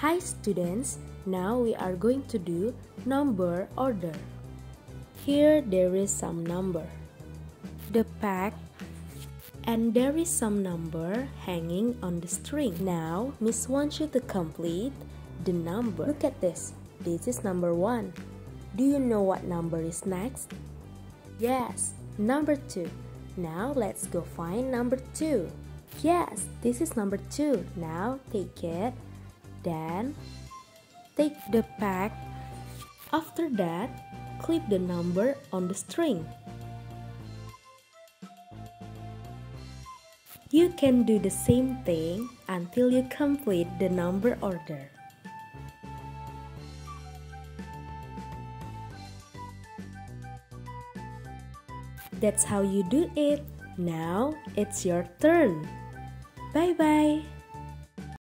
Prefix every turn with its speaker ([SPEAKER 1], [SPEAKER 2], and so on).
[SPEAKER 1] Hi students, now we are going to do number order. Here there is some number. The pack and there is some number hanging on the string. Now, Miss wants you to complete the number. Look at this. This is number 1. Do you know what number is next? Yes, number 2. Now let's go find number 2. Yes, this is number 2. Now take it. Then take the pack. After that, clip the number on the string. You can do the same thing until you complete the number order. That's how you do it. Now it's your turn. Bye bye.